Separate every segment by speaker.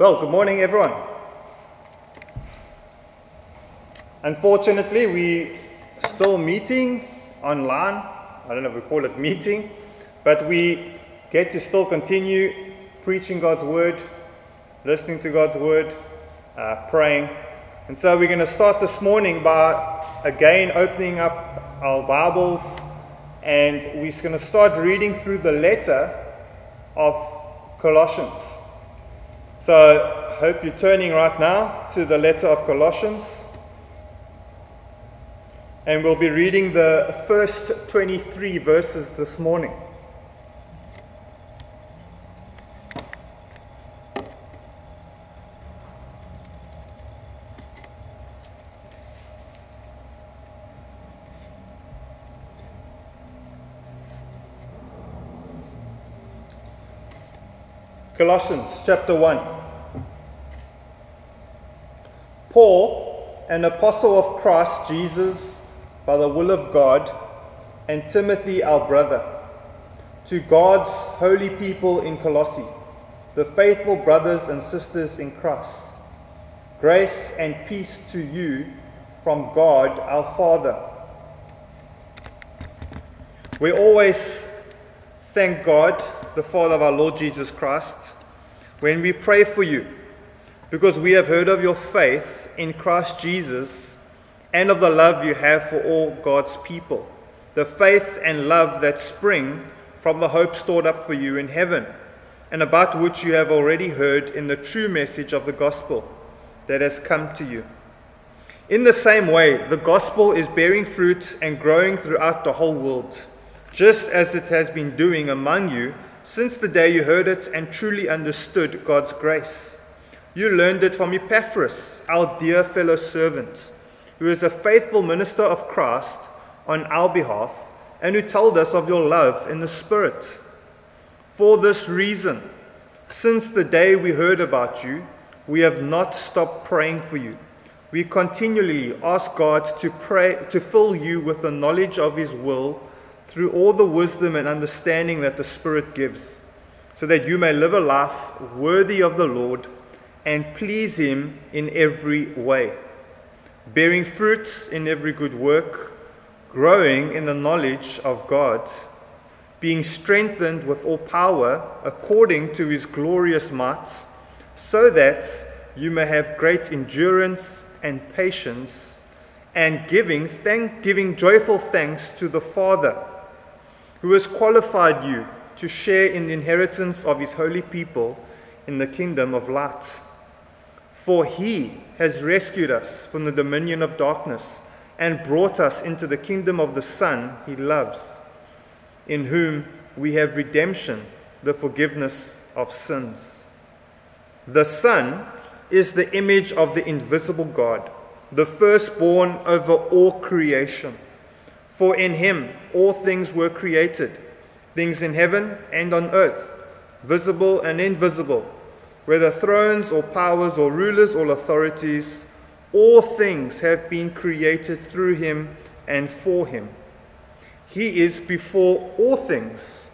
Speaker 1: Well, good morning, everyone. Unfortunately, we still meeting online. I don't know if we call it meeting, but we get to still continue preaching God's word, listening to God's word, uh, praying. And so we're going to start this morning by again opening up our Bibles and we're going to start reading through the letter of Colossians. So I hope you're turning right now to the letter of Colossians. And we'll be reading the first 23 verses this morning. Colossians chapter 1. Paul, an apostle of Christ Jesus by the will of God, and Timothy, our brother, to God's holy people in Colossae, the faithful brothers and sisters in Christ. Grace and peace to you from God our Father. We always thank God the Father of our Lord Jesus Christ, when we pray for you, because we have heard of your faith in Christ Jesus and of the love you have for all God's people, the faith and love that spring from the hope stored up for you in heaven, and about which you have already heard in the true message of the gospel that has come to you. In the same way, the gospel is bearing fruit and growing throughout the whole world, just as it has been doing among you since the day you heard it and truly understood God's grace. You learned it from Epaphras, our dear fellow servant, who is a faithful minister of Christ on our behalf and who told us of your love in the Spirit. For this reason, since the day we heard about you, we have not stopped praying for you. We continually ask God to pray to fill you with the knowledge of his will through all the wisdom and understanding that the Spirit gives, so that you may live a life worthy of the Lord and please Him in every way, bearing fruit in every good work, growing in the knowledge of God, being strengthened with all power according to His glorious might, so that you may have great endurance and patience, and giving, thank, giving joyful thanks to the Father who has qualified you to share in the inheritance of his holy people in the kingdom of light. For he has rescued us from the dominion of darkness and brought us into the kingdom of the Son he loves, in whom we have redemption, the forgiveness of sins. The Son is the image of the invisible God, the firstborn over all creation. For in him all things were created, things in heaven and on earth, visible and invisible, whether thrones or powers or rulers or authorities, all things have been created through him and for him. He is before all things,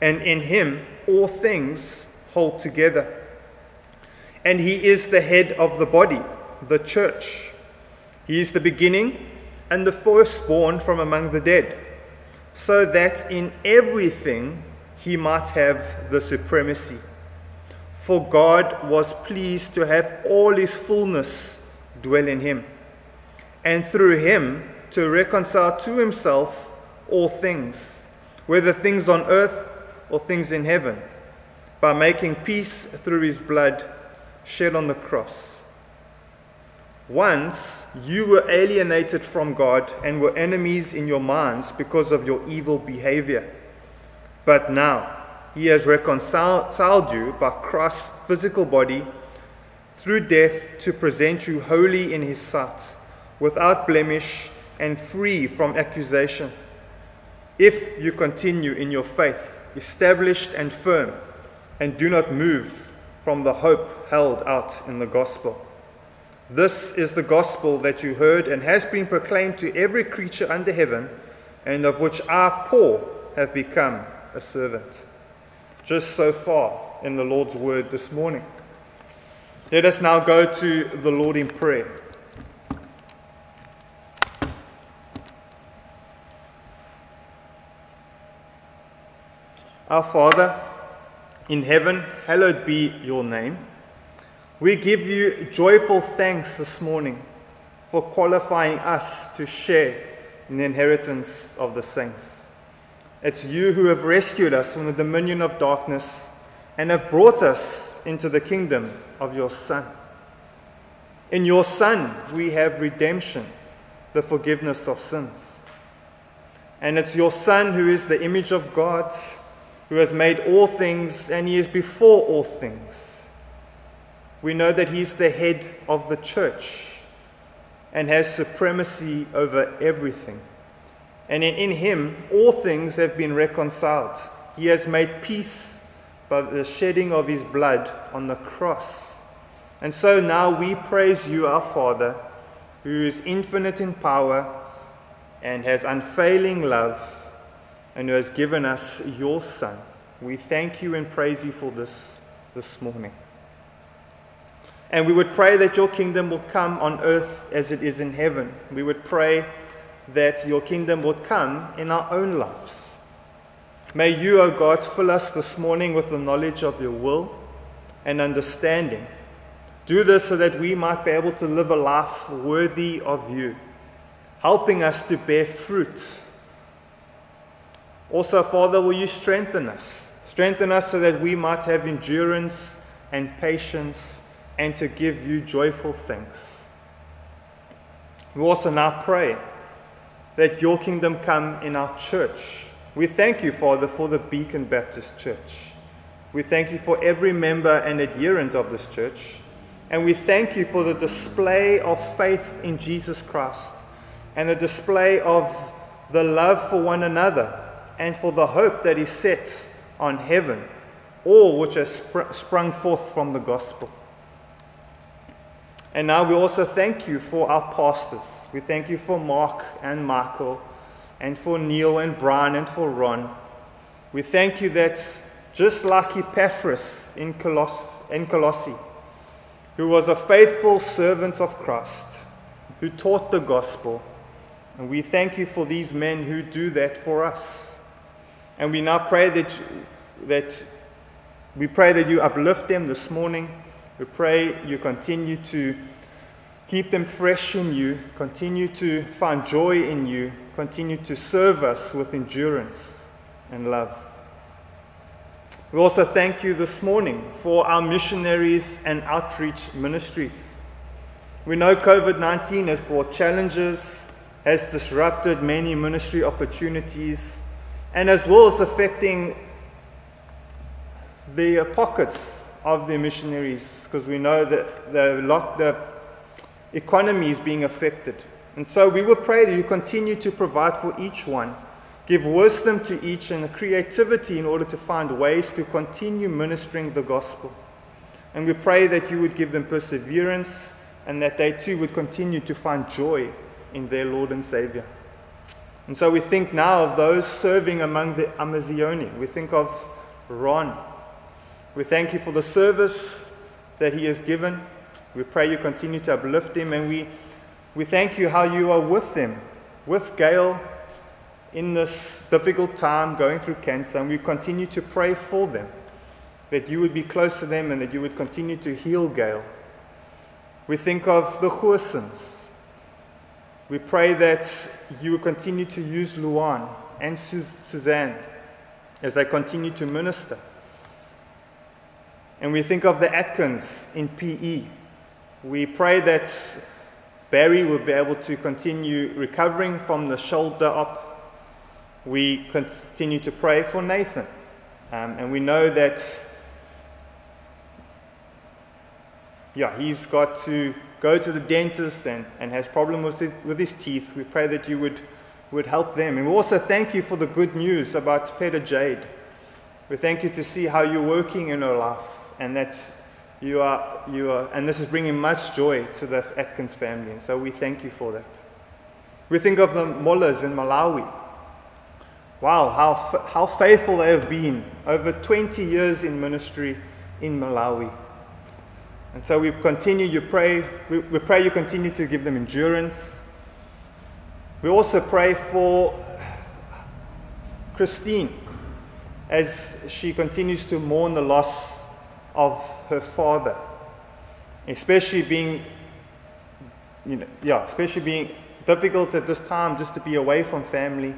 Speaker 1: and in him all things hold together. And he is the head of the body, the church. He is the beginning and the firstborn from among the dead, so that in everything he might have the supremacy. For God was pleased to have all his fullness dwell in him, and through him to reconcile to himself all things, whether things on earth or things in heaven, by making peace through his blood shed on the cross. Once you were alienated from God and were enemies in your minds because of your evil behavior. But now he has reconciled you by Christ's physical body through death to present you holy in his sight, without blemish and free from accusation. If you continue in your faith, established and firm, and do not move from the hope held out in the gospel. This is the gospel that you heard and has been proclaimed to every creature under heaven, and of which I, Paul, have become a servant. Just so far in the Lord's word this morning. Let us now go to the Lord in prayer. Our Father, in heaven, hallowed be your name. We give you joyful thanks this morning for qualifying us to share in the inheritance of the saints. It's you who have rescued us from the dominion of darkness and have brought us into the kingdom of your Son. In your Son, we have redemption, the forgiveness of sins. And it's your Son who is the image of God who has made all things and he is before all things. We know that he's the head of the church and has supremacy over everything. And in, in him, all things have been reconciled. He has made peace by the shedding of his blood on the cross. And so now we praise you, our Father, who is infinite in power and has unfailing love and who has given us your Son. We thank you and praise you for this this morning. And we would pray that your kingdom will come on earth as it is in heaven. We would pray that your kingdom would come in our own lives. May you, O oh God, fill us this morning with the knowledge of your will and understanding. Do this so that we might be able to live a life worthy of you, helping us to bear fruit also, Father, will you strengthen us? Strengthen us so that we might have endurance and patience and to give you joyful thanks. We also now pray that your kingdom come in our church. We thank you, Father, for the Beacon Baptist Church. We thank you for every member and adherent of this church. And we thank you for the display of faith in Jesus Christ and the display of the love for one another and for the hope that is set on heaven, all which has spr- sprung forth from the gospel. And now we also thank you for our pastors. We thank you for Mark and Michael, and for Neil and Brian, and for Ron. We thank you that just like Epaphras in, Coloss- in Colossae, who was a faithful servant of Christ, who taught the gospel, and we thank you for these men who do that for us. And we now pray that, that we pray that you uplift them this morning. We pray you continue to keep them fresh in you, continue to find joy in you, continue to serve us with endurance and love. We also thank you this morning for our missionaries and outreach ministries. We know COVID 19 has brought challenges, has disrupted many ministry opportunities, and as well as affecting the pockets of the missionaries, because we know that the, the economy is being affected. And so we will pray that you continue to provide for each one, give wisdom to each, and creativity in order to find ways to continue ministering the gospel. And we pray that you would give them perseverance and that they too would continue to find joy in their Lord and Savior. And so we think now of those serving among the Amazioni. We think of Ron. We thank you for the service that he has given. We pray you continue to uplift him, and we, we thank you how you are with them, with Gail in this difficult time going through cancer, and we continue to pray for them, that you would be close to them and that you would continue to heal Gail. We think of the Goossens, we pray that you will continue to use Luan and Suzanne as they continue to minister. And we think of the Atkins in PE. We pray that Barry will be able to continue recovering from the shoulder up. We continue to pray for Nathan. Um, and we know that, yeah, he's got to go to the dentist and, and has problems with, with his teeth, we pray that you would, would help them. And we also thank you for the good news about Peter Jade. We thank you to see how you're working in her life and that you are, you are, and this is bringing much joy to the Atkins family. And so we thank you for that. We think of the mullahs in Malawi. Wow, how, how faithful they have been over 20 years in ministry in Malawi. And so we continue, you pray, we, we pray you continue to give them endurance. We also pray for Christine as she continues to mourn the loss of her father, especially being, you know, yeah, especially being difficult at this time just to be away from family.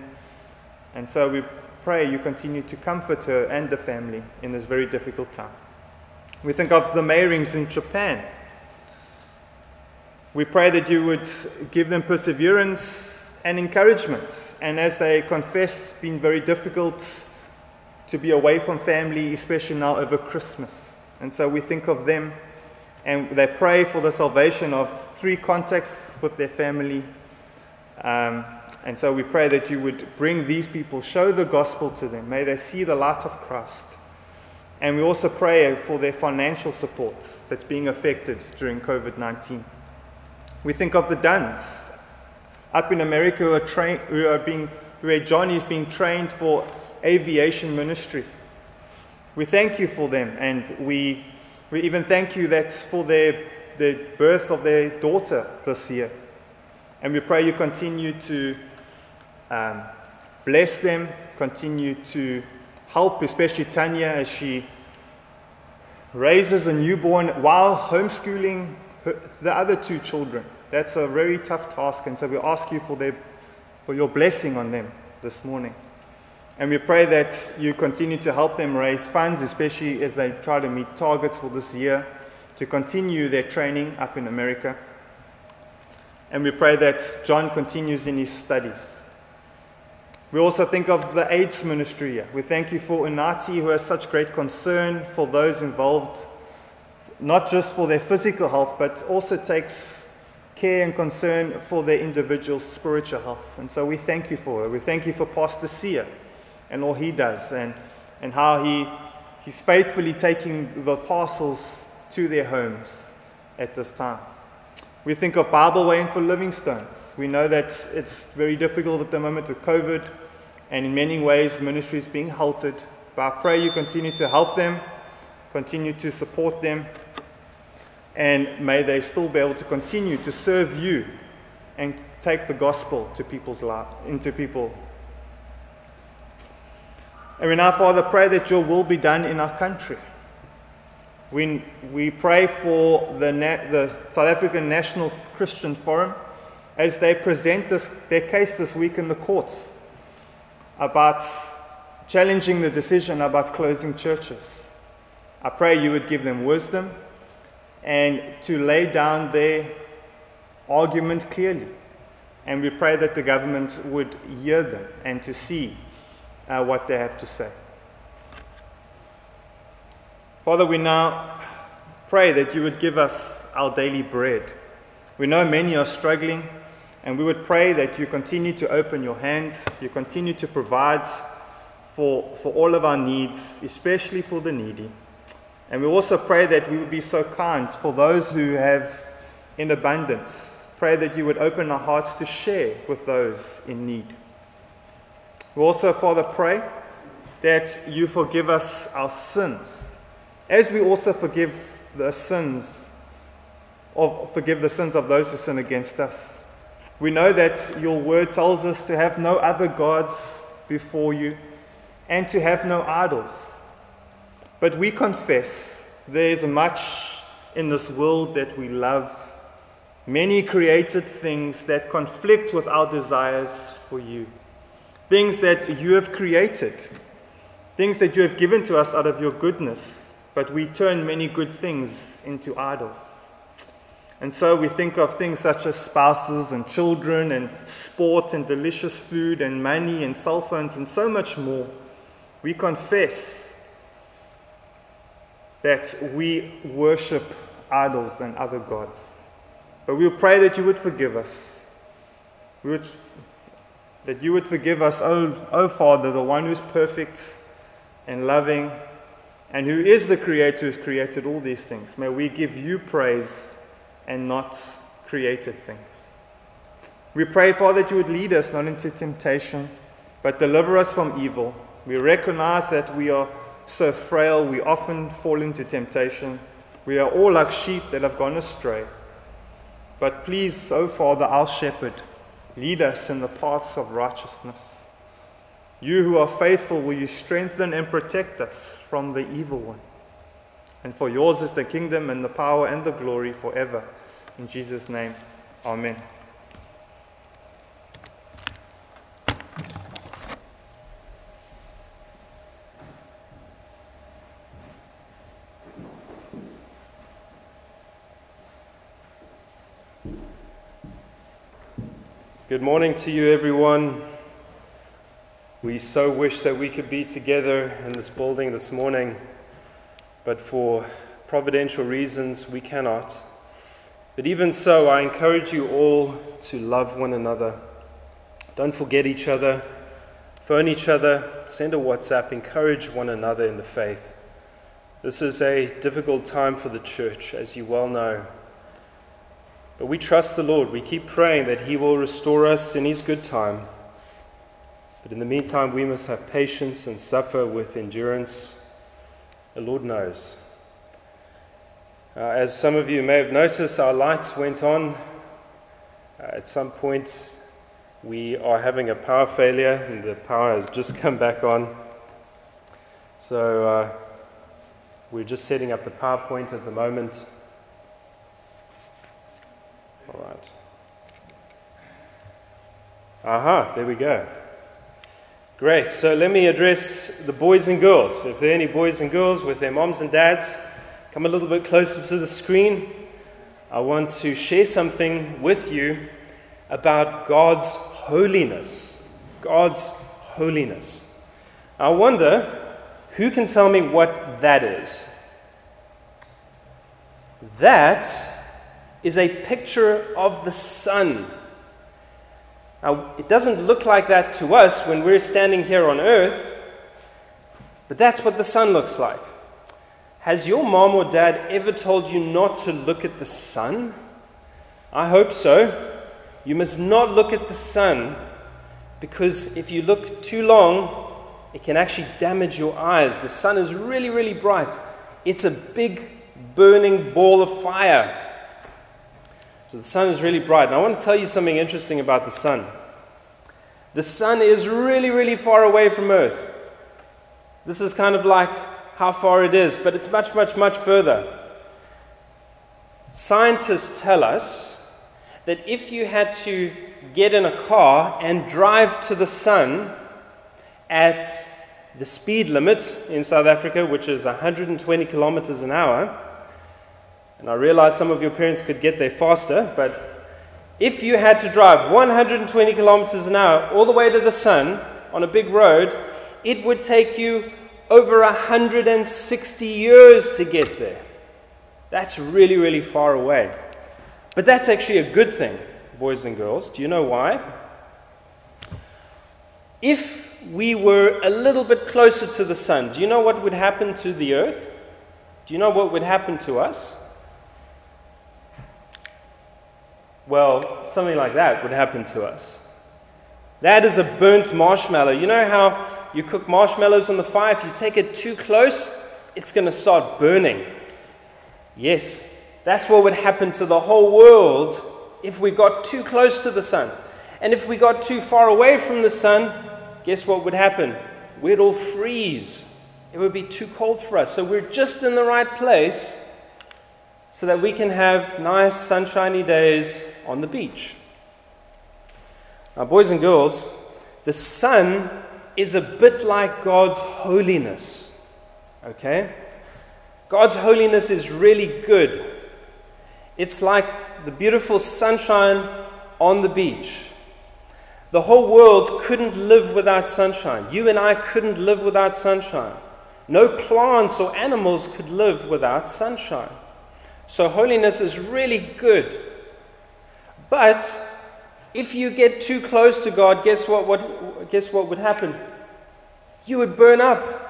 Speaker 1: And so we pray you continue to comfort her and the family in this very difficult time. We think of the Meyrings in Japan. We pray that you would give them perseverance and encouragement. And as they confess, been very difficult to be away from family, especially now over Christmas. And so we think of them and they pray for the salvation of three contacts with their family. Um, and so we pray that you would bring these people, show the gospel to them. May they see the light of Christ. And we also pray for their financial support that's being affected during COVID 19. We think of the Duns up in America who are, tra- who are being, where Johnny is being trained for aviation ministry. We thank you for them, and we, we even thank you that for their, the birth of their daughter this year. And we pray you continue to um, bless them, continue to help, especially Tanya, as she raises a newborn while homeschooling her, the other two children. That's a very tough task, and so we ask you for, their, for your blessing on them this morning. And we pray that you continue to help them raise funds, especially as they try to meet targets for this year, to continue their training up in America. And we pray that John continues in his studies. We also think of the AIDS ministry. We thank you for Unati, who has such great concern for those involved, not just for their physical health, but also takes care and concern for their individual spiritual health. And so we thank you for her. We thank you for Pastor Sia and all he does and, and how he, he's faithfully taking the parcels to their homes at this time. We think of Bible Way for Livingstones. We know that it's very difficult at the moment with COVID, and in many ways, ministry is being halted. But I pray you continue to help them, continue to support them, and may they still be able to continue to serve you and take the gospel to people's life, into people. And we now, Father, pray that your will be done in our country. We, we pray for the, the South African National Christian Forum as they present this, their case this week in the courts about challenging the decision about closing churches. I pray you would give them wisdom and to lay down their argument clearly. And we pray that the government would hear them and to see uh, what they have to say. Father, we now pray that you would give us our daily bread. We know many are struggling, and we would pray that you continue to open your hands, you continue to provide for, for all of our needs, especially for the needy. And we also pray that we would be so kind for those who have in abundance. Pray that you would open our hearts to share with those in need. We also, Father, pray that you forgive us our sins as we also forgive the sins of forgive the sins of those who sin against us. We know that your word tells us to have no other gods before you and to have no idols. But we confess there is much in this world that we love, many created things that conflict with our desires for you, things that you have created, things that you have given to us out of your goodness but we turn many good things into idols. And so we think of things such as spouses and children and sport and delicious food and money and cell phones and so much more. We confess that we worship idols and other gods. But we'll pray that you would forgive us. We would, that you would forgive us, oh, oh Father, the one who's perfect and loving and who is the creator who's created all these things. May we give you praise and not created things. We pray, Father, that you would lead us not into temptation, but deliver us from evil. We recognize that we are so frail, we often fall into temptation. We are all like sheep that have gone astray. But please, O Father, our shepherd, lead us in the paths of righteousness. You who are faithful, will you strengthen and protect us from the evil one? And for yours is the kingdom and the power and the glory forever. In Jesus' name, Amen.
Speaker 2: Good morning to you, everyone. We so wish that we could be together in this building this morning, but for providential reasons, we cannot. But even so, I encourage you all to love one another. Don't forget each other, phone each other, send a WhatsApp, encourage one another in the faith. This is a difficult time for the church, as you well know. But we trust the Lord. We keep praying that He will restore us in His good time. But in the meantime, we must have patience and suffer with endurance. The Lord knows. Uh, as some of you may have noticed, our lights went on. Uh, at some point, we are having a power failure, and the power has just come back on. So, uh, we're just setting up the PowerPoint at the moment. All right. Aha, there we go. Great. So let me address the boys and girls. If there are any boys and girls with their moms and dads, come a little bit closer to the screen. I want to share something with you about God's holiness. God's holiness. I wonder who can tell me what that is? That is a picture of the sun. Now, it doesn't look like that to us when we're standing here on earth, but that's what the sun looks like. Has your mom or dad ever told you not to look at the sun? I hope so. You must not look at the sun because if you look too long, it can actually damage your eyes. The sun is really, really bright. It's a big burning ball of fire. So the sun is really bright. And I want to tell you something interesting about the sun. The sun is really, really far away from Earth. This is kind of like how far it is, but it's much, much, much further. Scientists tell us that if you had to get in a car and drive to the sun at the speed limit in South Africa, which is 120 kilometers an hour, and I realize some of your parents could get there faster, but if you had to drive 120 kilometers an hour all the way to the sun on a big road, it would take you over 160 years to get there. That's really, really far away. But that's actually a good thing, boys and girls. Do you know why? If we were a little bit closer to the sun, do you know what would happen to the earth? Do you know what would happen to us? Well, something like that would happen to us. That is a burnt marshmallow. You know how you cook marshmallows on the fire? If you take it too close, it's going to start burning. Yes, that's what would happen to the whole world if we got too close to the sun. And if we got too far away from the sun, guess what would happen? We'd all freeze. It would be too cold for us. So we're just in the right place so that we can have nice sunshiny days on the beach. Now, boys and girls, the sun is a bit like God's holiness. Okay? God's holiness is really good. It's like the beautiful sunshine on the beach. The whole world couldn't live without sunshine. You and I couldn't live without sunshine. No plants or animals could live without sunshine. So holiness is really good. But if you get too close to God, guess what, what, guess what would happen? You would burn up.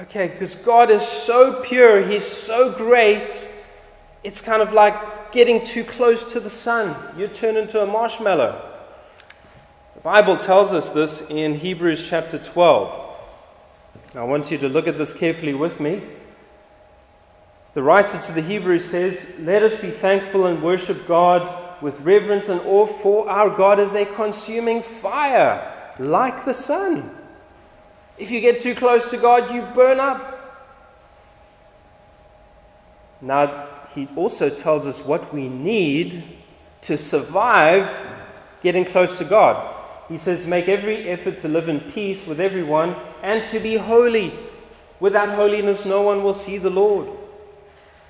Speaker 2: Okay, because God is so pure, He's so great, it's kind of like getting too close to the sun. You turn into a marshmallow. The Bible tells us this in Hebrews chapter 12. I want you to look at this carefully with me. The writer to the Hebrews says, Let us be thankful and worship God with reverence and awe, for our God is a consuming fire, like the sun. If you get too close to God, you burn up. Now, he also tells us what we need to survive getting close to God. He says, Make every effort to live in peace with everyone and to be holy. Without holiness, no one will see the Lord.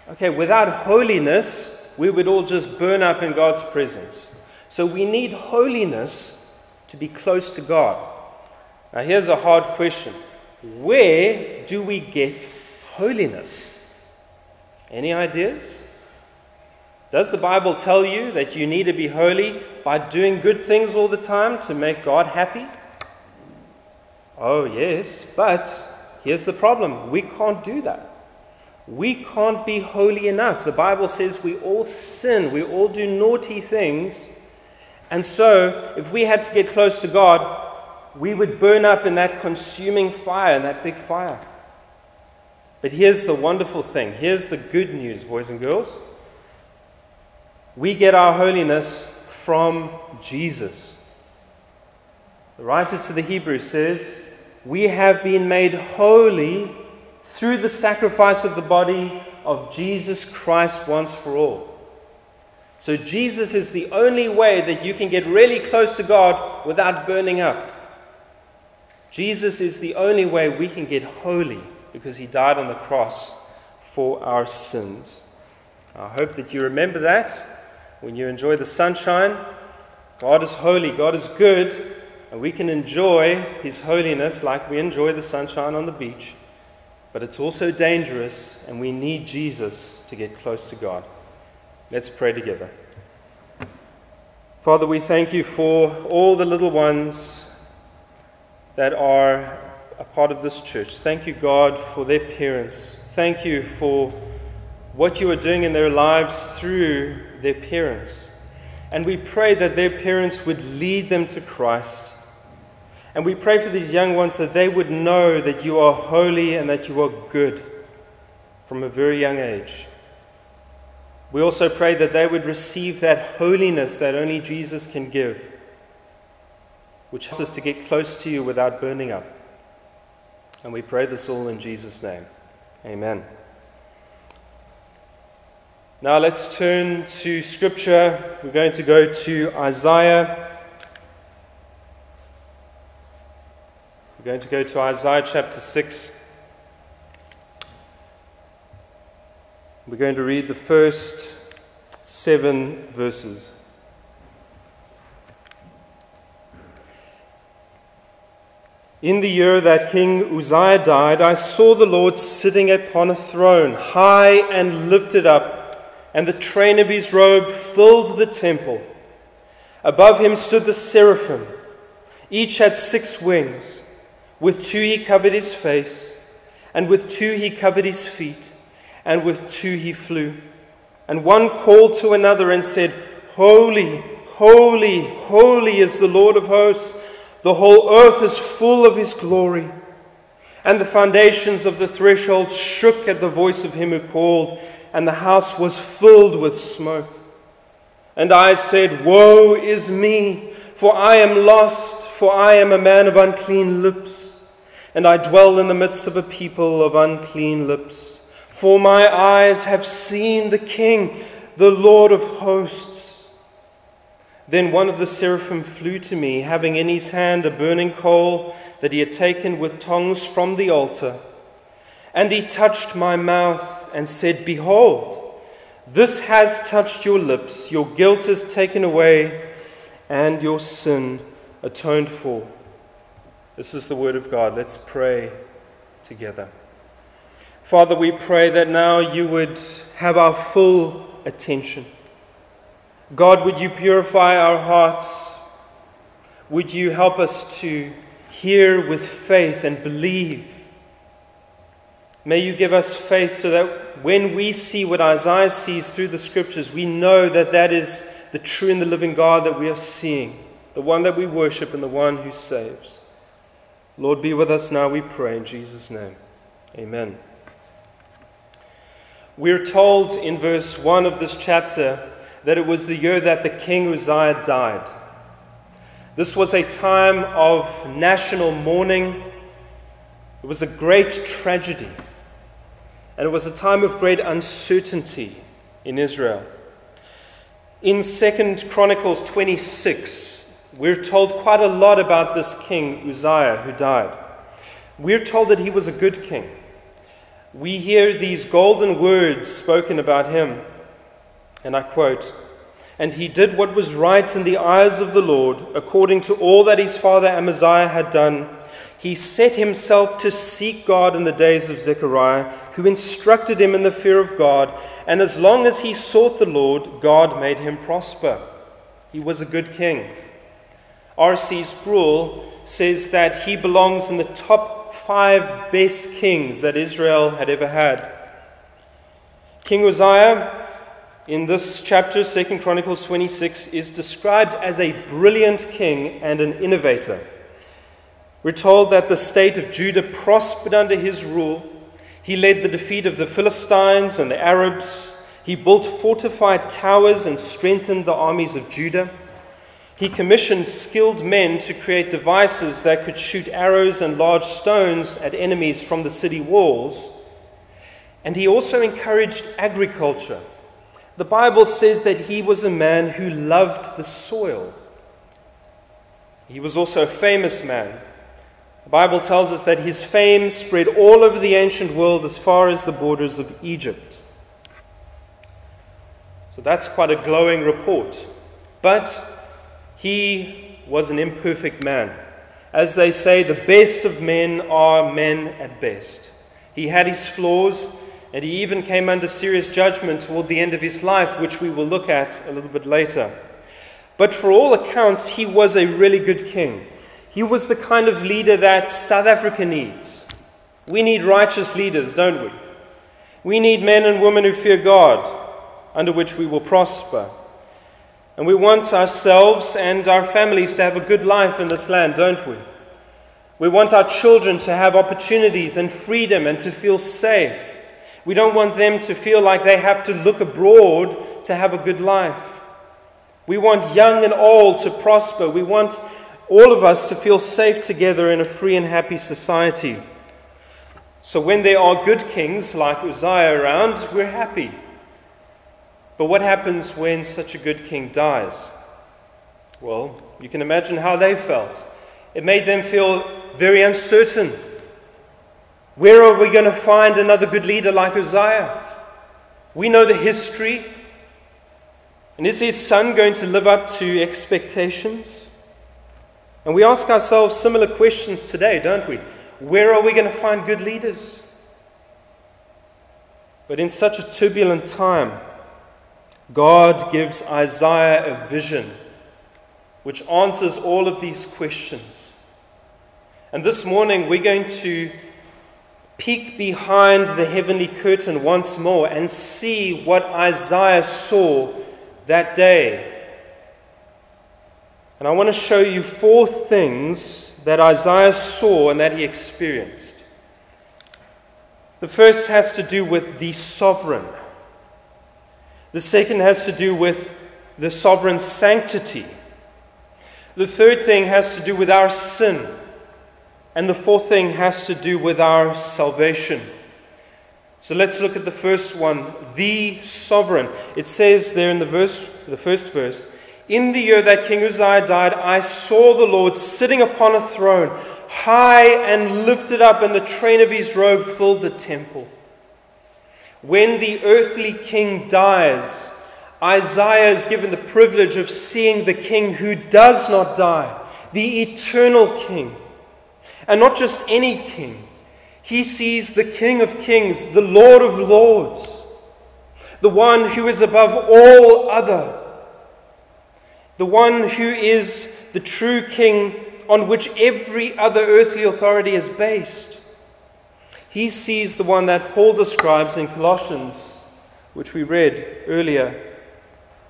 Speaker 2: Okay, without holiness, we would all just burn up in God's presence. So we need holiness to be close to God. Now, here's a hard question Where do we get holiness? Any ideas? Does the Bible tell you that you need to be holy by doing good things all the time to make God happy? Oh, yes, but here's the problem we can't do that. We can't be holy enough. The Bible says we all sin, we all do naughty things. And so, if we had to get close to God, we would burn up in that consuming fire, in that big fire. But here's the wonderful thing here's the good news, boys and girls. We get our holiness from Jesus. The writer to the Hebrews says, We have been made holy through the sacrifice of the body of Jesus Christ once for all. So, Jesus is the only way that you can get really close to God without burning up. Jesus is the only way we can get holy because he died on the cross for our sins. I hope that you remember that when you enjoy the sunshine. God is holy, God is good, and we can enjoy his holiness like we enjoy the sunshine on the beach. But it's also dangerous, and we need Jesus to get close to God. Let's pray together. Father, we thank you for all the little ones that are a part of this church. Thank you, God, for their parents. Thank you for what you are doing in their lives through their parents. And we pray that their parents would lead them to Christ and we pray for these young ones that they would know that you are holy and that you are good from a very young age. We also pray that they would receive that holiness that only Jesus can give, which helps us to get close to you without burning up. And we pray this all in Jesus' name. Amen. Now let's turn to Scripture. We're going to go to Isaiah We're going to go to Isaiah chapter 6. We're going to read the first seven verses. In the year that King Uzziah died, I saw the Lord sitting upon a throne, high and lifted up, and the train of his robe filled the temple. Above him stood the seraphim. Each had six wings. With two he covered his face, and with two he covered his feet, and with two he flew. And one called to another and said, Holy, holy, holy is the Lord of hosts. The whole earth is full of his glory. And the foundations of the threshold shook at the voice of him who called, and the house was filled with smoke. And I said, Woe is me, for I am lost, for I am a man of unclean lips and I dwell in the midst of a people of unclean lips. For my eyes have seen the King, the Lord of hosts. Then one of the seraphim flew to me, having in his hand a burning coal that he had taken with tongs from the altar. And he touched my mouth and said, Behold, this has touched your lips, your guilt is taken away, and your sin atoned for. This is the word of God. Let's pray together. Father, we pray that now you would have our full attention. God, would you purify our hearts? Would you help us to hear with faith and believe? May you give us faith so that when we see what Isaiah sees through the scriptures, we know that that is the true and the living God that we are seeing, the one that we worship and the one who saves. Lord, be with us now, we pray, in Jesus' name. Amen. We're told in verse 1 of this chapter that it was the year that the king Uzziah died. This was a time of national mourning. It was a great tragedy. And it was a time of great uncertainty in Israel. In 2 Chronicles 26, we're told quite a lot about this king Uzziah who died. We're told that he was a good king. We hear these golden words spoken about him, and I quote, And he did what was right in the eyes of the Lord, according to all that his father Amaziah had done he set himself to seek God in the days of Zechariah, who instructed him in the fear of God, and as long as he sought the Lord, God made him prosper. He was a good king. R.C. Sproul says that he belongs in the top five best kings that Israel had ever had. King Uzziah, in this chapter, 2 Chronicles 26, is described as a brilliant king and an innovator. We're told that the state of Judah prospered under his rule. He led the defeat of the Philistines and the Arabs. He built fortified towers and strengthened the armies of Judah. He commissioned skilled men to create devices that could shoot arrows and large stones at enemies from the city walls. And he also encouraged agriculture. The Bible says that he was a man who loved the soil. He was also a famous man. The Bible tells us that his fame spread all over the ancient world as far as the borders of Egypt. So that's quite a glowing report. But he was an imperfect man. As they say, the best of men are men at best. He had his flaws, and he even came under serious judgment toward the end of his life, which we will look at a little bit later. But for all accounts, he was a really good king. He was the kind of leader that South Africa needs. We need righteous leaders, don't we? We need men and women who fear God, under which we will prosper. And we want ourselves and our families to have a good life in this land, don't we? We want our children to have opportunities and freedom and to feel safe. We don't want them to feel like they have to look abroad to have a good life. We want young and old to prosper. We want all of us to feel safe together in a free and happy society. So when there are good kings like Uzziah around, we're happy. But what happens when such a good king dies? Well, you can imagine how they felt. It made them feel very uncertain. Where are we going to find another good leader like Uzziah? We know the history. And is his son going to live up to expectations? And we ask ourselves similar questions today, don't we? Where are we going to find good leaders? But in such a turbulent time, God gives Isaiah a vision which answers all of these questions. And this morning, we're going to peek behind the heavenly curtain once more and see what Isaiah saw that day and I want to show you four things that Isaiah saw and that he experienced. The first has to do with the sovereign, the second has to do with the sovereign sanctity. The third thing has to do with our sin. And the fourth thing has to do with our salvation. So let's look at the first one, the sovereign. It says there in the verse, the first verse, in the year that King Uzziah died, I saw the Lord sitting upon a throne, high and lifted up, and the train of his robe filled the temple. When the earthly king dies, Isaiah is given the privilege of seeing the king who does not die, the eternal king. And not just any king, he sees the King of kings, the Lord of lords, the one who is above all other the one who is the true king on which every other earthly authority is based. He sees the one that Paul describes in Colossians, which we read earlier.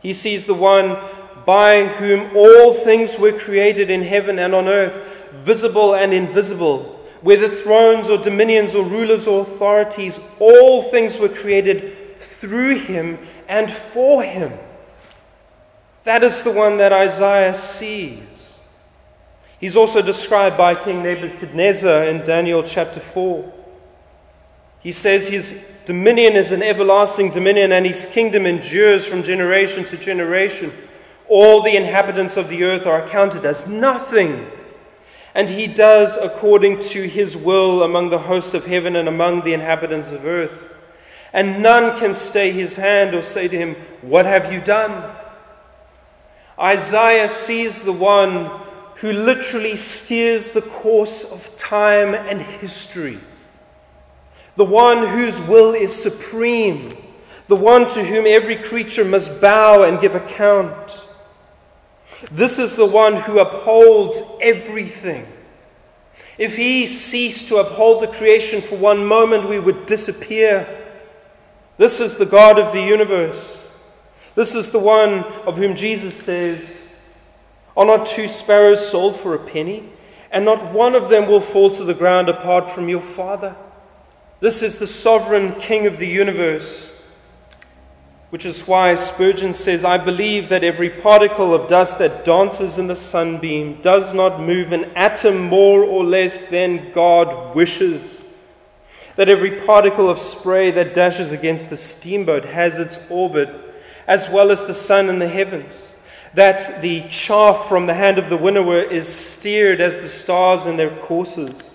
Speaker 2: He sees the one by whom all things were created in heaven and on earth, visible and invisible, whether thrones or dominions or rulers or authorities, all things were created through him and for him. That is the one that Isaiah sees. He's also described by King Nebuchadnezzar in Daniel chapter 4. He says his dominion is an everlasting dominion and his kingdom endures from generation to generation. All the inhabitants of the earth are accounted as nothing. And he does according to his will among the hosts of heaven and among the inhabitants of earth. And none can stay his hand or say to him, What have you done? Isaiah sees the one who literally steers the course of time and history, the one whose will is supreme, the one to whom every creature must bow and give account. This is the one who upholds everything. If he ceased to uphold the creation for one moment, we would disappear. This is the God of the universe. This is the one of whom Jesus says, Are not two sparrows sold for a penny? And not one of them will fall to the ground apart from your Father. This is the sovereign King of the universe. Which is why Spurgeon says, I believe that every particle of dust that dances in the sunbeam does not move an atom more or less than God wishes. That every particle of spray that dashes against the steamboat has its orbit as well as the sun in the heavens, that the chaff from the hand of the winnower is steered as the stars in their courses.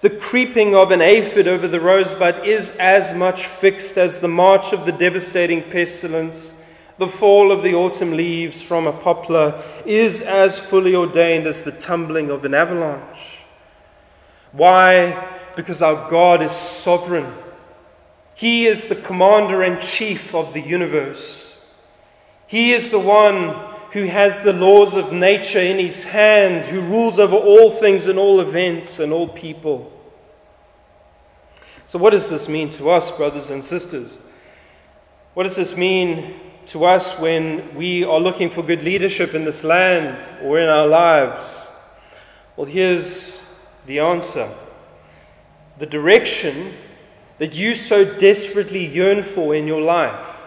Speaker 2: The creeping of an aphid over the rosebud is as much fixed as the march of the devastating pestilence. The fall of the autumn leaves from a poplar is as fully ordained as the tumbling of an avalanche. Why? Because our God is sovereign. He is the commander in chief of the universe. He is the one who has the laws of nature in his hand, who rules over all things and all events and all people. So, what does this mean to us, brothers and sisters? What does this mean to us when we are looking for good leadership in this land or in our lives? Well, here's the answer the direction that you so desperately yearn for in your life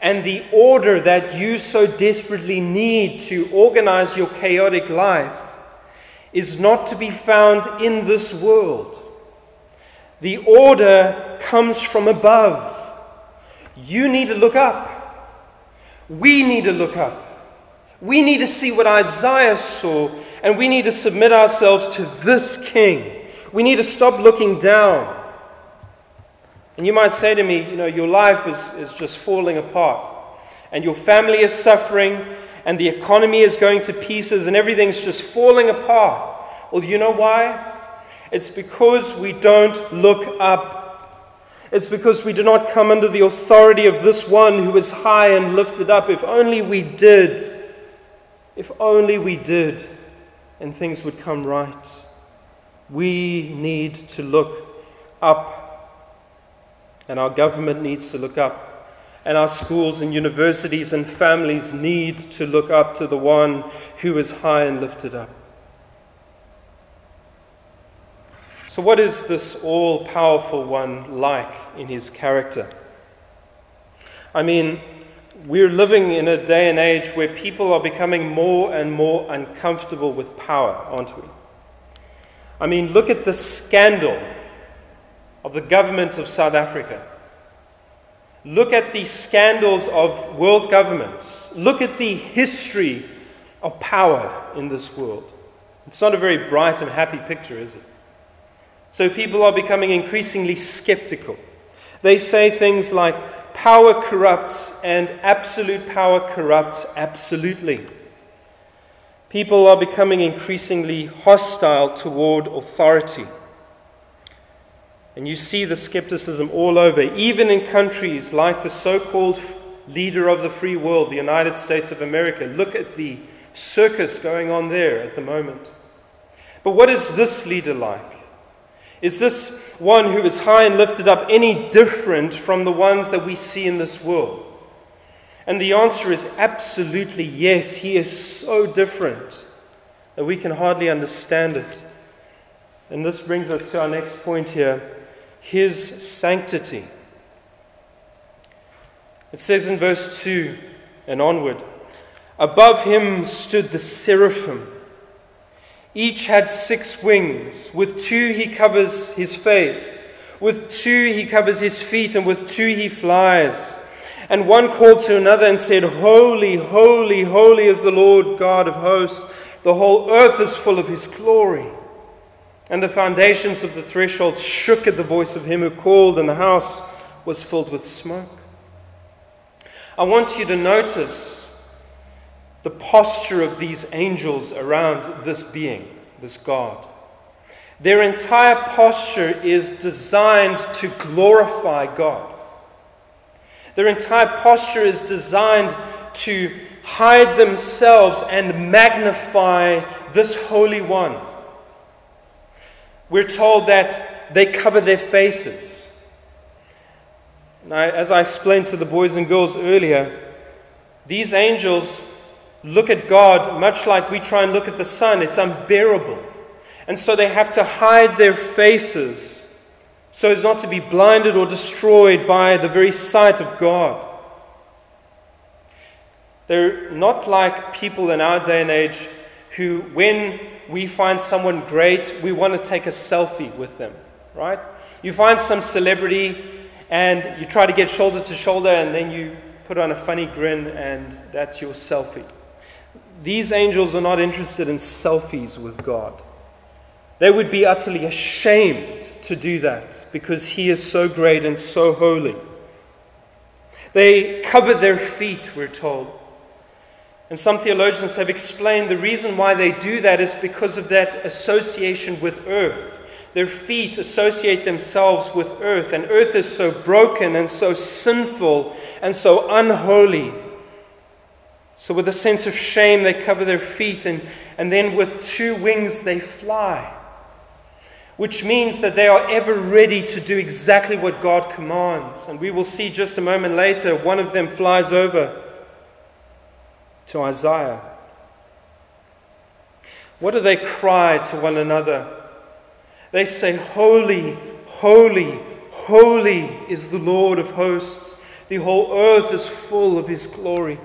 Speaker 2: and the order that you so desperately need to organize your chaotic life is not to be found in this world. The order comes from above. You need to look up. We need to look up. We need to see what Isaiah saw, and we need to submit ourselves to this king. We need to stop looking down. And you might say to me, you know, your life is, is just falling apart, and your family is suffering, and the economy is going to pieces, and everything's just falling apart. Well, you know why? It's because we don't look up. It's because we do not come under the authority of this one who is high and lifted up. If only we did, if only we did, and things would come right. We need to look up and our government needs to look up. And our schools and universities and families need to look up to the one who is high and lifted up. So, what is this all powerful one like in his character? I mean, we're living in a day and age where people are becoming more and more uncomfortable with power, aren't we? I mean, look at the scandal of the government of South Africa. Look at the scandals of world governments. Look at the history of power in this world. It's not a very bright and happy picture, is it? So people are becoming increasingly skeptical. They say things like, power corrupts and absolute power corrupts absolutely. People are becoming increasingly hostile toward authority. And you see the skepticism all over, even in countries like the so called leader of the free world, the United States of America. Look at the circus going on there at the moment. But what is this leader like? Is this one who is high and lifted up any different from the ones that we see in this world? And the answer is absolutely yes. He is so different that we can hardly understand it. And this brings us to our next point here his sanctity. It says in verse 2 and onward Above him stood the seraphim. Each had six wings. With two he covers his face, with two he covers his feet, and with two he flies. And one called to another and said, Holy, holy, holy is the Lord God of hosts. The whole earth is full of his glory. And the foundations of the threshold shook at the voice of him who called, and the house was filled with smoke. I want you to notice the posture of these angels around this being, this God. Their entire posture is designed to glorify God. Their entire posture is designed to hide themselves and magnify this Holy One. We're told that they cover their faces. Now, as I explained to the boys and girls earlier, these angels look at God much like we try and look at the sun. It's unbearable. And so they have to hide their faces so as not to be blinded or destroyed by the very sight of God. They're not like people in our day and age who, when we find someone great, we want to take a selfie with them, right? You find some celebrity and you try to get shoulder to shoulder and then you put on a funny grin and that's your selfie. These angels are not interested in selfies with God. They would be utterly ashamed to do that because He is so great and so holy. They cover their feet, we're told. And some theologians have explained the reason why they do that is because of that association with earth. Their feet associate themselves with earth, and earth is so broken and so sinful and so unholy. So, with a sense of shame, they cover their feet, and, and then with two wings, they fly which means that they are ever ready to do exactly what God commands. And we will see just a moment later, one of them flies over to Isaiah. What do they cry to one another? They say, Holy, holy, holy is the Lord of hosts. The whole earth is full of his glory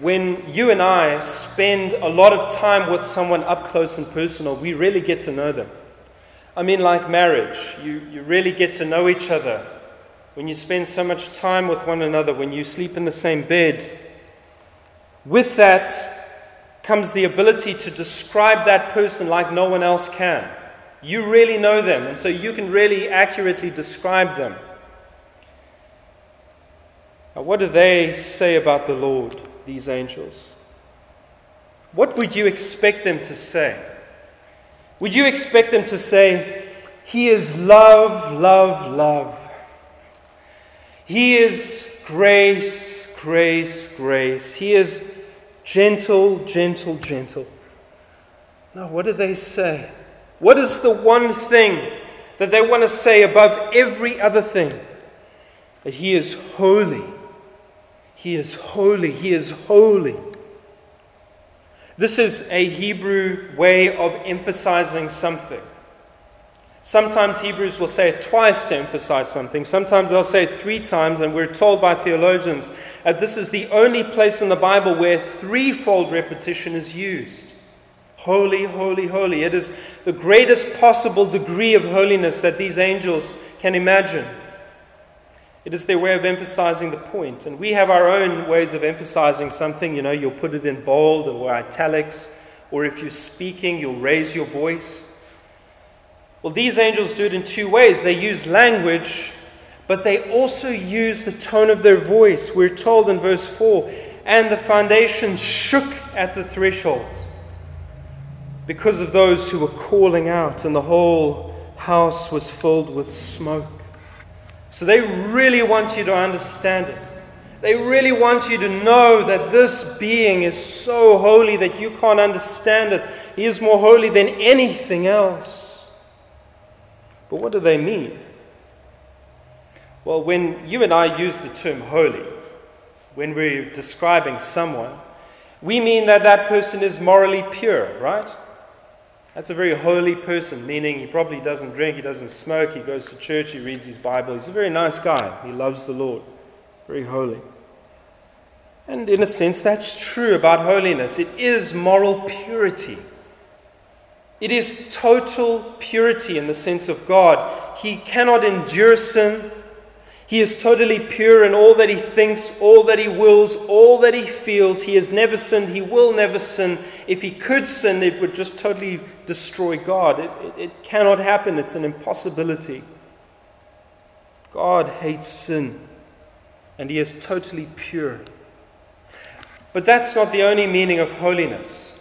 Speaker 2: when you and I spend a lot of time with someone up close and personal, we really get to know them. I mean, like marriage, you, you really get to know each other. When you spend so much time with one another, when you sleep in the same bed, with that comes the ability to describe that person like no one else can. You really know them, and so you can really accurately describe them. Now, what do they say about the Lord? these angels? What would you expect them to say? Would you expect them to say, He is love, love, love? He is grace, grace, grace. He is gentle, gentle, gentle. Now, what do they say? What is the one thing that they want to say above every other thing? That He is holy. He is holy. He is holy. This is a Hebrew way of emphasizing something. Sometimes Hebrews will say it twice to emphasize something. Sometimes they'll say it three times, and we're told by theologians that this is the only place in the Bible where threefold repetition is used. Holy, holy, holy. It is the greatest possible degree of holiness that these angels can imagine. It is their way of emphasizing the point. And we have our own ways of emphasizing something. You know, you'll put it in bold or italics, or if you're speaking, you'll raise your voice. Well, these angels do it in two ways they use language, but they also use the tone of their voice. We're told in verse 4 and the foundations shook at the thresholds because of those who were calling out, and the whole house was filled with smoke. So they really want you to understand it. They really want you to know that this being is so holy that you can't understand it. He is more holy than anything else. But what do they mean? Well, when you and I use the term holy, when we're describing someone, we mean that that person is morally pure, right? That's a very holy person, meaning he probably doesn't drink, he doesn't smoke, he goes to church, he reads his Bible. He's a very nice guy. He loves the Lord. very holy. And in a sense, that's true about holiness. It is moral purity. It is total purity in the sense of God. He cannot endure sin. He is totally pure in all that he thinks, all that he wills, all that he feels. He has never sinned. He will never sin. If he could sin, it would just totally destroy God. It, it, it cannot happen. It's an impossibility. God hates sin, and he is totally pure. But that's not the only meaning of holiness.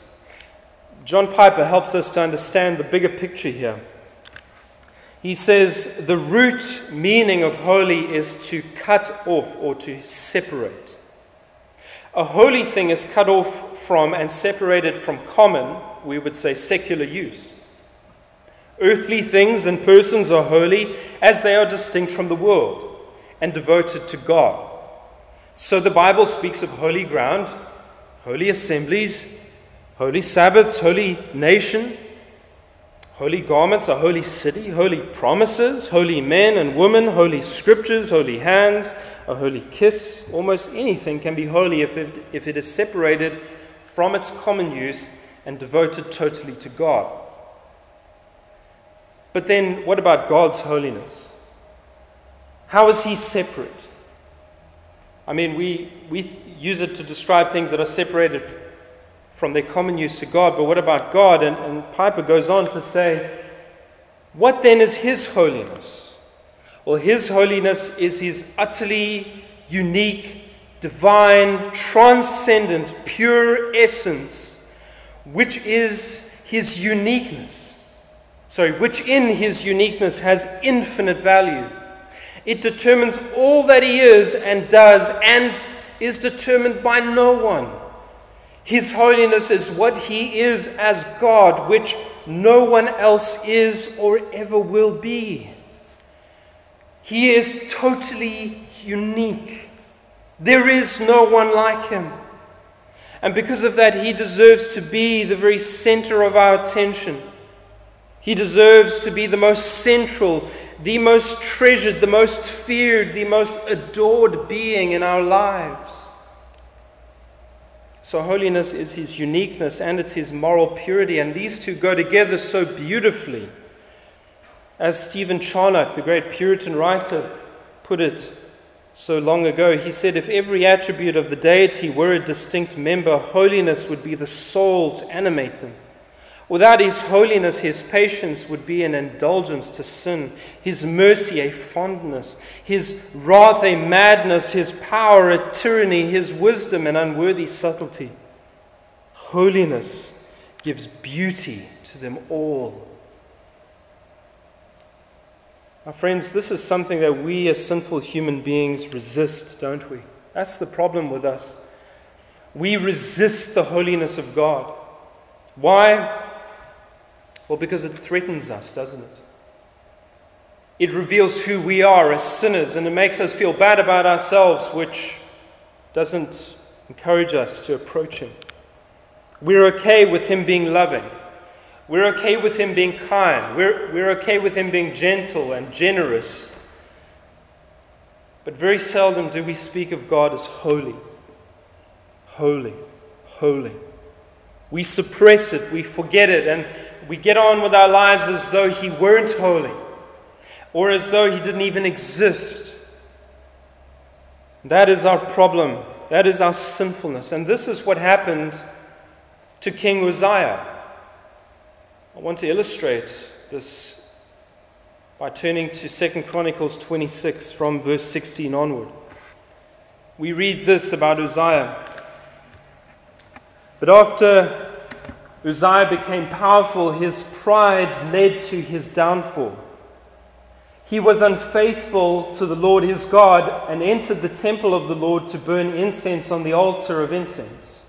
Speaker 2: John Piper helps us to understand the bigger picture here. He says the root meaning of holy is to cut off or to separate. A holy thing is cut off from and separated from common, we would say secular use. Earthly things and persons are holy as they are distinct from the world and devoted to God. So the Bible speaks of holy ground, holy assemblies, holy Sabbaths, holy nation, holy garments, a holy city, holy promises, holy men and women, holy scriptures, holy hands, a holy kiss. Almost anything can be holy if it, if it is separated from its common use and devoted totally to God. But then, what about God's holiness? How is He separate? I mean, we, we use it to describe things that are separated from their common use to God, but what about God? And, and Piper goes on to say, What then is His holiness? Well, His holiness is His utterly unique, divine, transcendent, pure essence, which is His uniqueness. Sorry, which in His uniqueness has infinite value. It determines all that He is and does and is determined by no one. His holiness is what He is as God, which no one else is or ever will be. He is totally unique. There is no one like Him. And because of that, He deserves to be the very center of our attention. He deserves to be the most central, the most treasured, the most feared, the most adored being in our lives. So, holiness is his uniqueness and it's his moral purity, and these two go together so beautifully. As Stephen Charnock, the great Puritan writer, put it so long ago, he said, If every attribute of the deity were a distinct member, holiness would be the soul to animate them. Without His holiness, His patience would be an indulgence to sin, His mercy a fondness, His wrath a madness, His power a tyranny, His wisdom an unworthy subtlety. Holiness gives beauty to them all. Our friends, this is something that we as sinful human beings resist, don't we? That's the problem with us. We resist the holiness of God. Why? Well, because it threatens us, doesn't it? It reveals who we are as sinners and it makes us feel bad about ourselves, which doesn't encourage us to approach Him. We're okay with Him being loving. We're okay with Him being kind. We're, we're okay with Him being gentle and generous. But very seldom do we speak of God as holy. Holy. Holy. We suppress it, we forget it, and we get on with our lives as though He weren't holy or as though He didn't even exist. That is our problem. That is our sinfulness. And this is what happened to King Uzziah. I want to illustrate this by turning to 2 Chronicles 26 from verse 16 onward. We read this about Uzziah. But after Uzziah became powerful, his pride led to his downfall. He was unfaithful to the Lord his God and entered the temple of the Lord to burn incense on the altar of incense.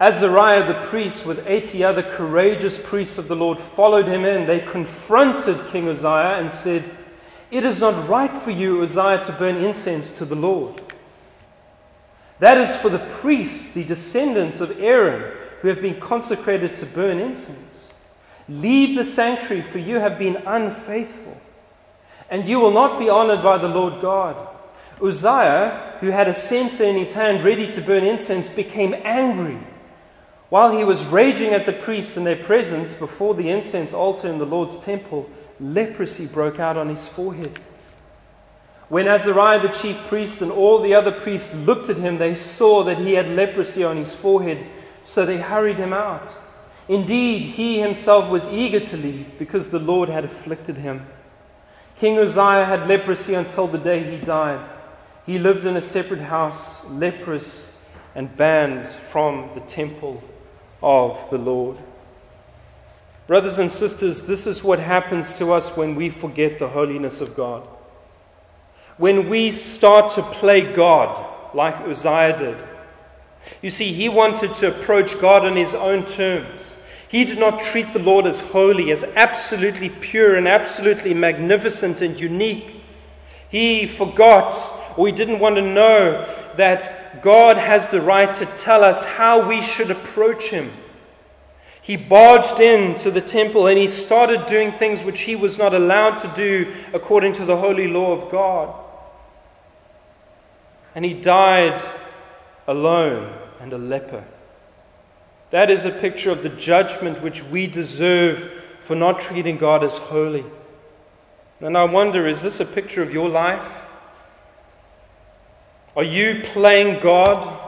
Speaker 2: Azariah the priest, with 80 other courageous priests of the Lord, followed him in. They confronted King Uzziah and said, It is not right for you, Uzziah, to burn incense to the Lord. That is for the priests, the descendants of Aaron who have been consecrated to burn incense. Leave the sanctuary, for you have been unfaithful, and you will not be honored by the Lord God. Uzziah, who had a censer in his hand ready to burn incense, became angry. While he was raging at the priests in their presence before the incense altar in the Lord's temple, leprosy broke out on his forehead. When Azariah the chief priest and all the other priests looked at him, they saw that he had leprosy on his forehead, so they hurried him out. Indeed, he himself was eager to leave because the Lord had afflicted him. King Uzziah had leprosy until the day he died. He lived in a separate house, leprous and banned from the temple of the Lord. Brothers and sisters, this is what happens to us when we forget the holiness of God. When we start to play God like Uzziah did. You see, he wanted to approach God on his own terms. He did not treat the Lord as holy, as absolutely pure and absolutely magnificent and unique. He forgot, or he didn't want to know, that God has the right to tell us how we should approach him. He barged into the temple and he started doing things which he was not allowed to do according to the holy law of God. And he died alone and a leper. That is a picture of the judgment which we deserve for not treating God as holy. And I wonder is this a picture of your life? Are you playing God?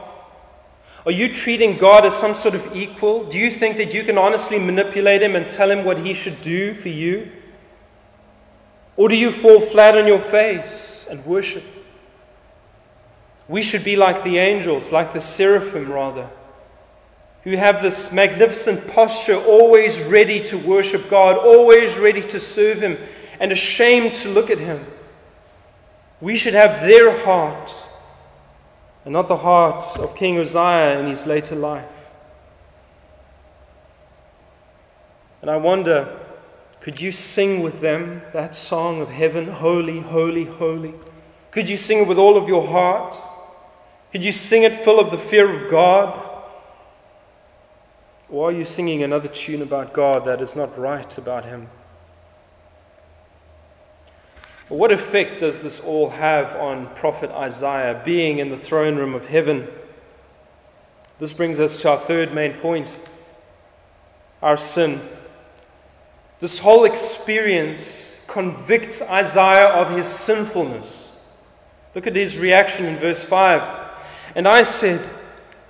Speaker 2: Are you treating God as some sort of equal? Do you think that you can honestly manipulate Him and tell Him what He should do for you? Or do you fall flat on your face and worship? We should be like the angels, like the seraphim, rather who have this magnificent posture, always ready to worship God, always ready to serve Him, and ashamed to look at Him. We should have their heart, and not the heart of King Uzziah in his later life. And I wonder could you sing with them that song of heaven, Holy, Holy, Holy? Could you sing it with all of your heart? Could you sing it full of the fear of God? Or are you singing another tune about God that is not right about Him? what effect does this all have on Prophet Isaiah being in the throne room of heaven? This brings us to our third main point our sin. This whole experience convicts Isaiah of his sinfulness. Look at his reaction in verse 5. And I said,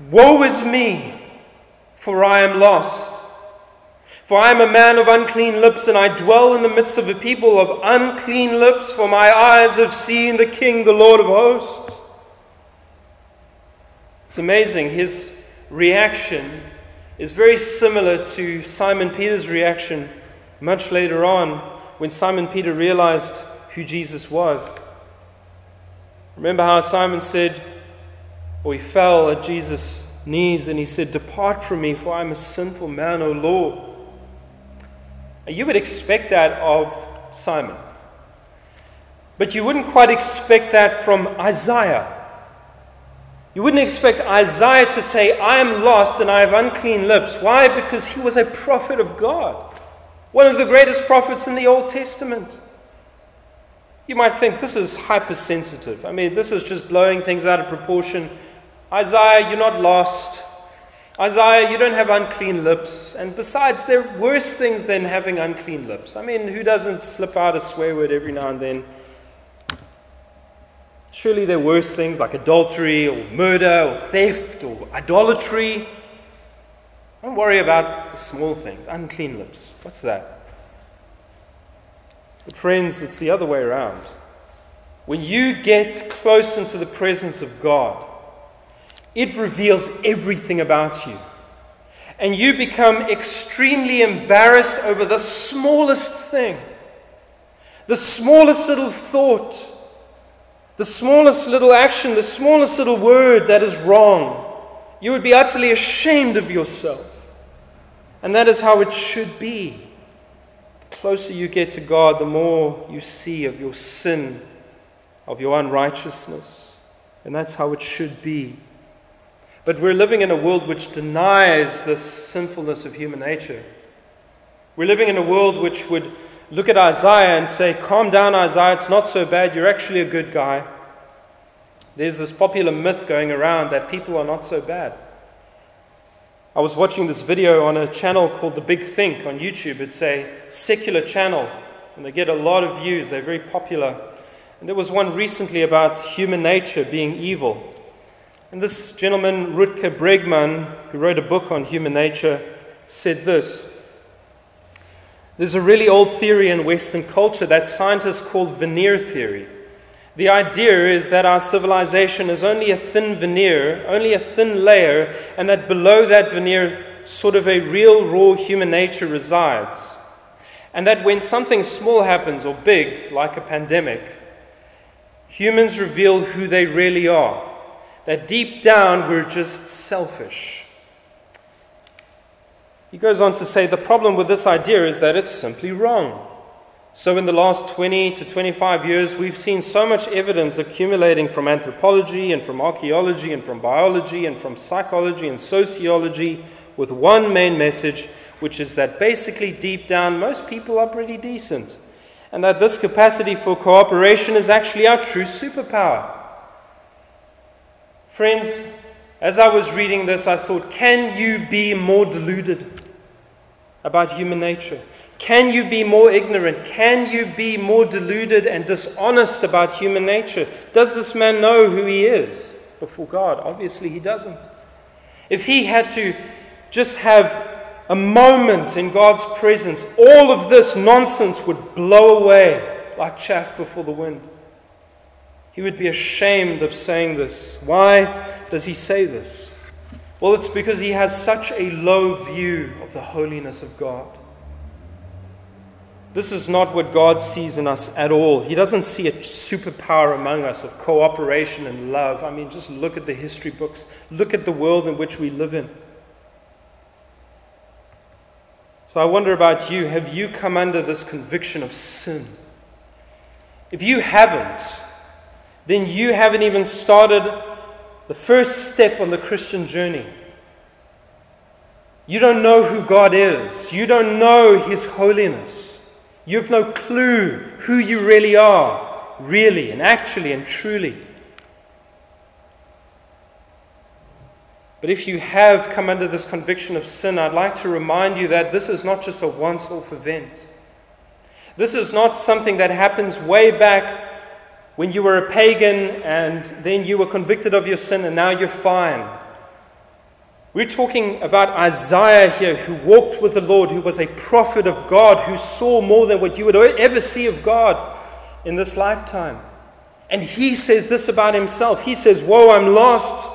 Speaker 2: Woe is me! for I am lost. For I am a man of unclean lips, and I dwell in the midst of a people of unclean lips, for my eyes have seen the King, the Lord of hosts. It's amazing. His reaction is very similar to Simon Peter's reaction much later on when Simon Peter realized who Jesus was. Remember how Simon said, or he fell at Jesus' knees and he said, Depart from me, for I'm a sinful man, O Lord. And you would expect that of Simon. But you wouldn't quite expect that from Isaiah. You wouldn't expect Isaiah to say, I am lost and I have unclean lips. Why? Because he was a prophet of God, one of the greatest prophets in the Old Testament. You might think this is hypersensitive. I mean, this is just blowing things out of proportion. Isaiah, you're not lost. Isaiah, you don't have unclean lips. And besides, there are worse things than having unclean lips. I mean, who doesn't slip out a swear word every now and then? Surely there are worse things like adultery or murder or theft or idolatry. Don't worry about the small things. Unclean lips. What's that? But, friends, it's the other way around. When you get close into the presence of God, it reveals everything about you. And you become extremely embarrassed over the smallest thing, the smallest little thought, the smallest little action, the smallest little word that is wrong. You would be utterly ashamed of yourself. And that is how it should be. The closer you get to God, the more you see of your sin, of your unrighteousness. And that's how it should be. But we're living in a world which denies this sinfulness of human nature. We're living in a world which would look at Isaiah and say, Calm down, Isaiah, it's not so bad. You're actually a good guy. There's this popular myth going around that people are not so bad. I was watching this video on a channel called The Big Think on YouTube. It's a secular channel, and they get a lot of views. They're very popular. And there was one recently about human nature being evil. And this gentleman, Rutger Bregman, who wrote a book on human nature, said this There's a really old theory in Western culture that scientists call veneer theory. The idea is that our civilization is only a thin veneer, only a thin layer, and that below that veneer, sort of a real, raw human nature resides. And that when something small happens or big, like a pandemic, humans reveal who they really are. That deep down, we're just selfish. He goes on to say the problem with this idea is that it's simply wrong. So, in the last 20 to 25 years, we've seen so much evidence accumulating from anthropology and from archaeology and from biology and from psychology and sociology with one main message, which is that basically, deep down, most people are pretty decent. And that this capacity for cooperation is actually our true superpower. Friends, as I was reading this, I thought, can you be more deluded about human nature? Can you be more ignorant? Can you be more deluded and dishonest about human nature? Does this man know who he is before God? Obviously, he doesn't. If he had to just have a moment in God's presence, all of this nonsense would blow away like chaff before the wind. He would be ashamed of saying this. Why does he say this? Well, it's because he has such a low view of the holiness of God. This is not what God sees in us at all. He doesn't see a superpower among us of cooperation and love. I mean, just look at the history books, look at the world in which we live in. So I wonder about you have you come under this conviction of sin? If you haven't, then you haven't even started the first step on the Christian journey. You don't know who God is, you don't know His holiness. You have no clue who you really are, really and actually and truly. But if you have come under this conviction of sin, I'd like to remind you that this is not just a once off event. This is not something that happens way back when you were a pagan and then you were convicted of your sin and now you're fine. We're talking about Isaiah here, who walked with the Lord, who was a prophet of God, who saw more than what you would ever see of God in this lifetime. And he says this about himself He says, Woe, I'm lost.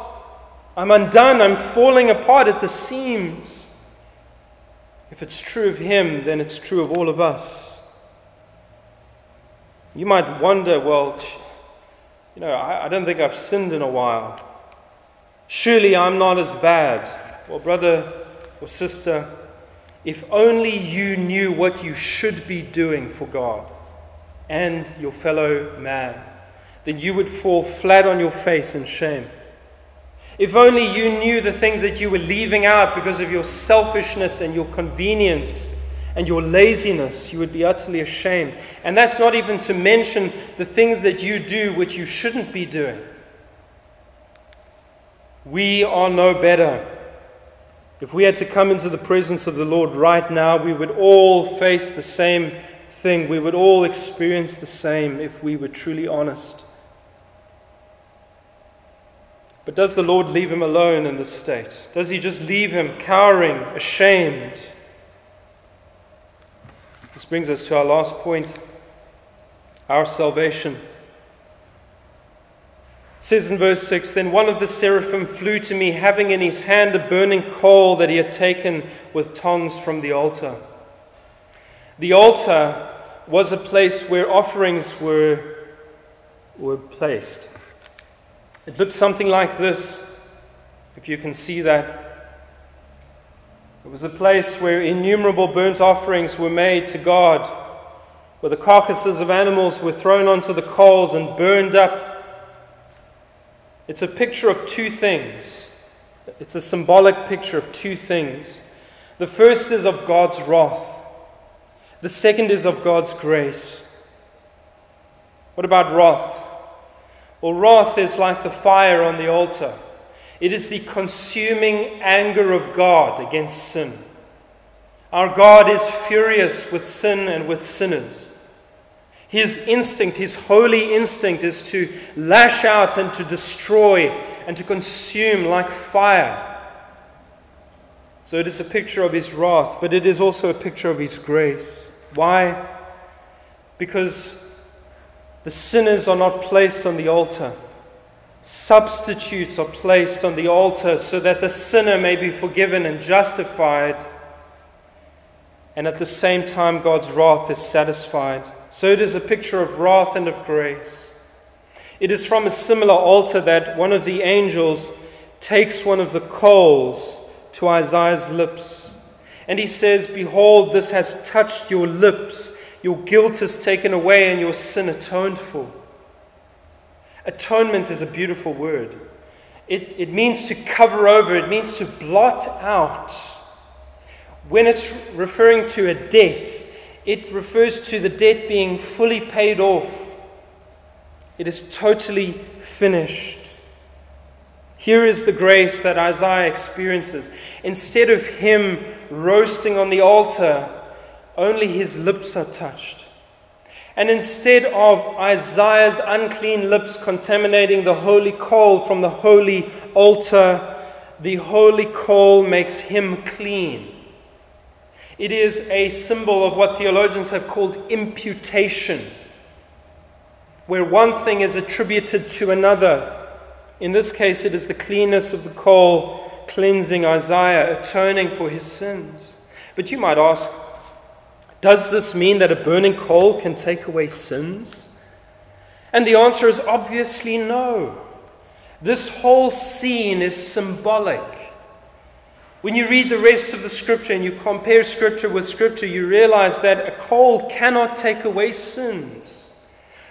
Speaker 2: I'm undone. I'm falling apart at the seams. If it's true of him, then it's true of all of us. You might wonder, well, you know, I, I don't think I've sinned in a while. Surely I'm not as bad. Well, brother or sister, if only you knew what you should be doing for God and your fellow man, then you would fall flat on your face in shame. If only you knew the things that you were leaving out because of your selfishness and your convenience and your laziness, you would be utterly ashamed. And that's not even to mention the things that you do which you shouldn't be doing. We are no better. If we had to come into the presence of the Lord right now, we would all face the same thing. We would all experience the same if we were truly honest. But does the Lord leave him alone in this state? Does he just leave him cowering, ashamed? This brings us to our last point our salvation It says in verse 6 Then one of the seraphim flew to me, having in his hand a burning coal that he had taken with tongs from the altar. The altar was a place where offerings were, were placed. It looked something like this, if you can see that. It was a place where innumerable burnt offerings were made to God, where the carcasses of animals were thrown onto the coals and burned up it's a picture of two things. It's a symbolic picture of two things. The first is of God's wrath, the second is of God's grace. What about wrath? Well, wrath is like the fire on the altar. It is the consuming anger of God against sin. Our God is furious with sin and with sinners. His instinct, his holy instinct, is to lash out and to destroy and to consume like fire. So it is a picture of his wrath, but it is also a picture of his grace. Why? Because the sinners are not placed on the altar. Substitutes are placed on the altar so that the sinner may be forgiven and justified, and at the same time, God's wrath is satisfied. So it is a picture of wrath and of grace. It is from a similar altar that one of the angels takes one of the coals to Isaiah's lips. And he says, Behold, this has touched your lips. Your guilt is taken away and your sin atoned for. Atonement is a beautiful word. It, it means to cover over, it means to blot out. When it's referring to a debt, it refers to the debt being fully paid off. It is totally finished. Here is the grace that Isaiah experiences. Instead of him roasting on the altar, only his lips are touched. And instead of Isaiah's unclean lips contaminating the holy coal from the holy altar, the holy coal makes him clean. It is a symbol of what theologians have called imputation, where one thing is attributed to another. In this case, it is the cleanness of the coal cleansing Isaiah, atoning for his sins. But you might ask, does this mean that a burning coal can take away sins? And the answer is obviously no. This whole scene is symbolic. When you read the rest of the scripture and you compare scripture with scripture, you realize that a coal cannot take away sins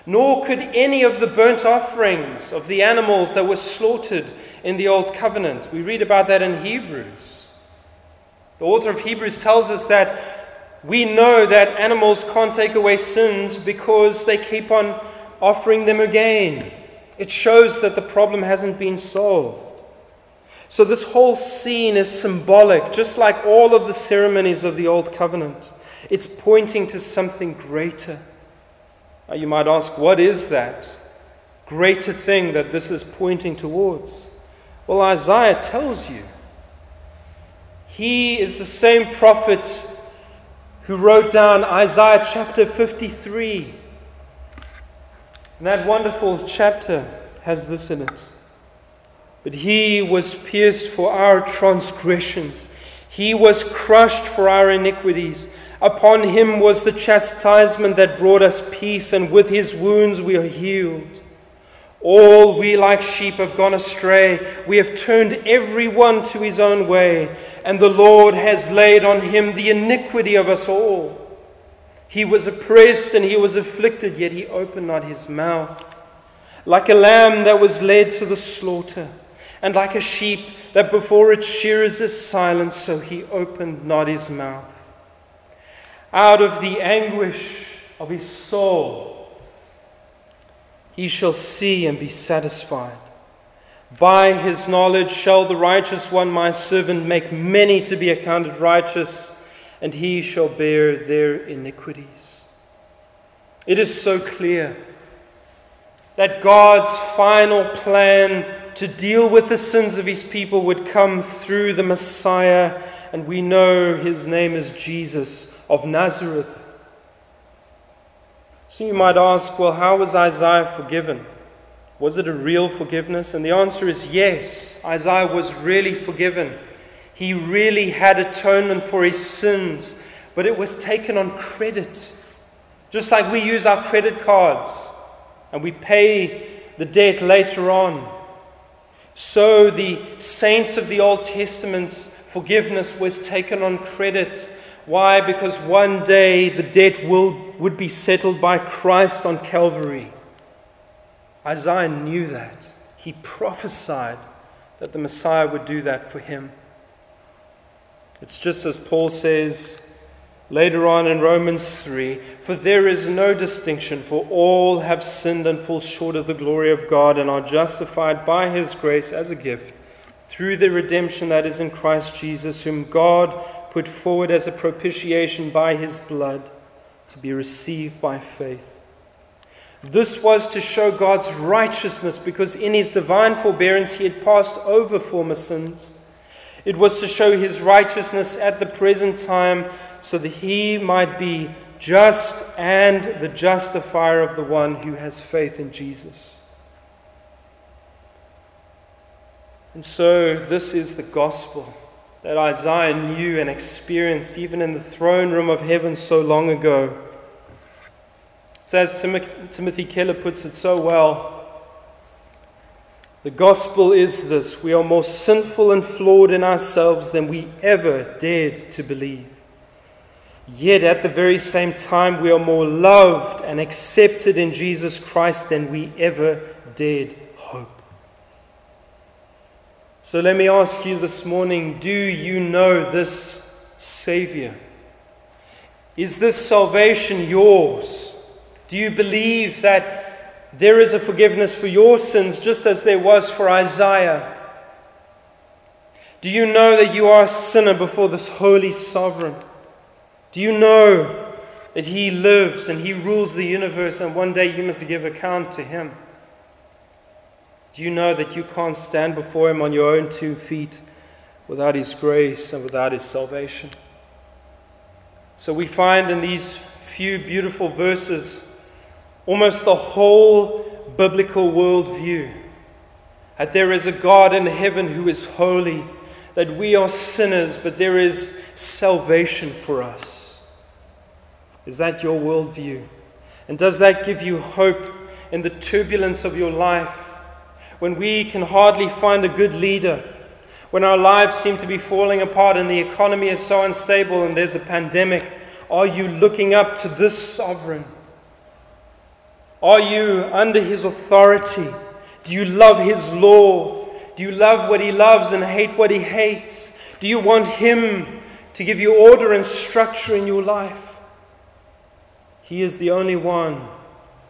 Speaker 2: nor could any of the burnt offerings of the animals that were slaughtered in the Old Covenant. We read about that in Hebrews. The author of Hebrews tells us that we know that animals can't take away sins because they keep on offering them again. It shows that the problem hasn't been solved. So, this whole scene is symbolic, just like all of the ceremonies of the Old Covenant. It's pointing to something greater. Now you might ask, what is that greater thing that this is pointing towards? Well, Isaiah tells you. He is the same prophet who wrote down Isaiah chapter 53. And that wonderful chapter has this in it. But he was pierced for our transgressions, he was crushed for our iniquities. Upon him was the chastisement that brought us peace, and with his wounds we are healed. All we like sheep have gone astray. We have turned every one to his own way, and the Lord has laid on him the iniquity of us all. He was oppressed and he was afflicted, yet he opened not his mouth. Like a lamb that was led to the slaughter, and like a sheep that before its shearers is silent, so he opened not his mouth out of the anguish of his soul, he shall see and be satisfied. By his knowledge shall the righteous one, my servant, make many to be accounted righteous, and he shall bear their iniquities. It is so clear that God's final plan to deal with the sins of his people would come through the Messiah and we know his name is Jesus of Nazareth. So you might ask, well, how was Isaiah forgiven? Was it a real forgiveness? And the answer is yes. Isaiah was really forgiven. He really had atonement for his sins, but it was taken on credit. Just like we use our credit cards and we pay the debt later on. So the saints of the Old Testament's forgiveness was taken on credit. Why? Because one day the debt will, would be settled by Christ on Calvary. Isaiah knew that. He prophesied that the Messiah would do that for him. It's just as Paul says Later on in Romans 3, for there is no distinction, for all have sinned and fall short of the glory of God and are justified by his grace as a gift through the redemption that is in Christ Jesus, whom God put forward as a propitiation by his blood to be received by faith. This was to show God's righteousness because in his divine forbearance he had passed over former sins. It was to show his righteousness at the present time so that he might be just and the justifier of the one who has faith in Jesus. And so, this is the gospel that Isaiah knew and experienced even in the throne room of heaven so long ago. It's as Timothy Keller puts it so well. The gospel is this we are more sinful and flawed in ourselves than we ever dared to believe. Yet at the very same time, we are more loved and accepted in Jesus Christ than we ever dared. So let me ask you this morning do you know this Savior? Is this salvation yours? Do you believe that there is a forgiveness for your sins just as there was for Isaiah? Do you know that you are a sinner before this holy sovereign? Do you know that He lives and He rules the universe and one day you must give account to Him? Do you know that you can't stand before Him on your own two feet without His grace and without His salvation? So we find in these few beautiful verses almost the whole biblical worldview that there is a God in heaven who is holy, that we are sinners, but there is salvation for us. Is that your worldview? And does that give you hope in the turbulence of your life? When we can hardly find a good leader, when our lives seem to be falling apart and the economy is so unstable and there's a pandemic, are you looking up to this sovereign? Are you under his authority? Do you love his law? Do you love what he loves and hate what he hates? Do you want him to give you order and structure in your life? He is the only one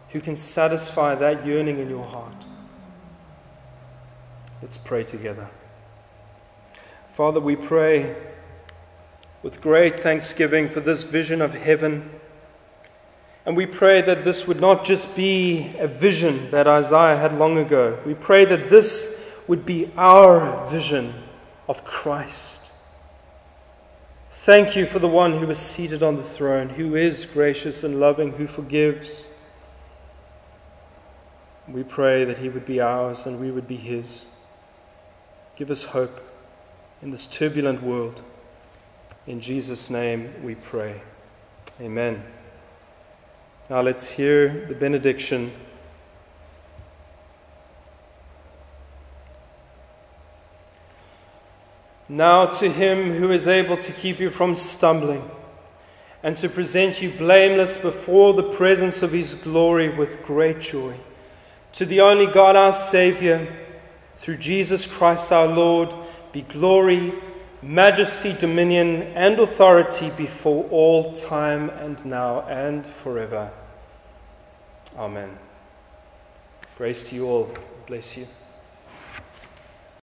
Speaker 2: who can satisfy that yearning in your heart. Let's pray together. Father, we pray with great thanksgiving for this vision of heaven. And we pray that this would not just be a vision that Isaiah had long ago. We pray that this would be our vision of Christ. Thank you for the one who is seated on the throne, who is gracious and loving, who forgives. We pray that he would be ours and we would be his. Give us hope in this turbulent world. In Jesus' name we pray. Amen. Now let's hear the benediction. Now to him who is able to keep you from stumbling and to present you blameless before the presence of his glory with great joy. To the only God our Savior, through Jesus Christ our Lord, be glory, majesty, dominion, and authority before all time and now and forever. Amen. Grace to you all. Bless you.